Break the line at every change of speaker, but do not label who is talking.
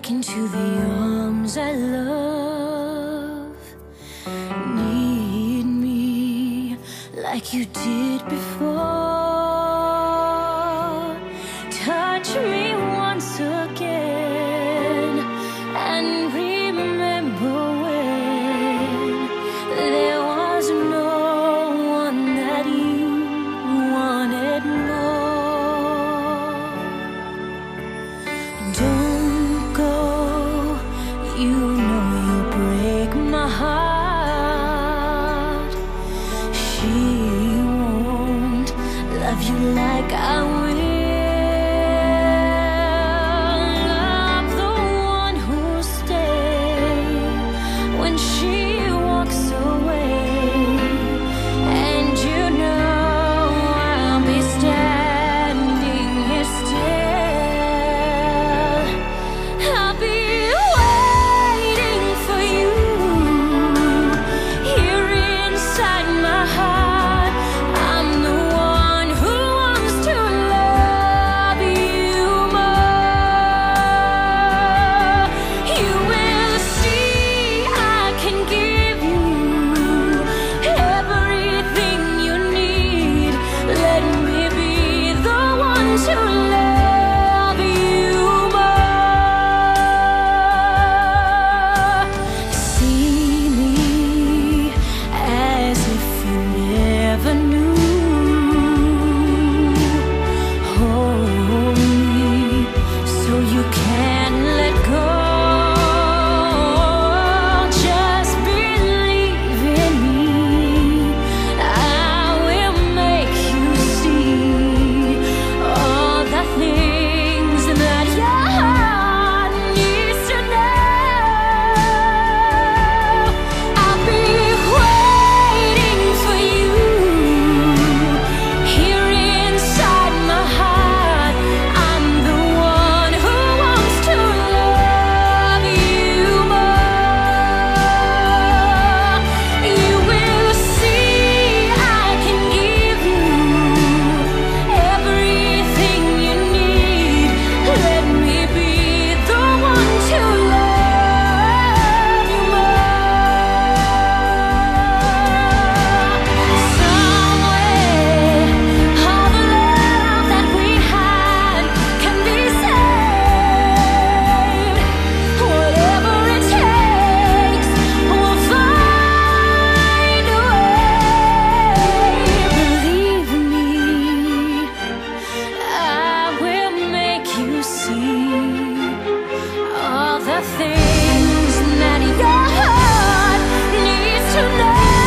back into the arms I love. Need me like you did before. Touch me you like I will. things that your heart needs to know.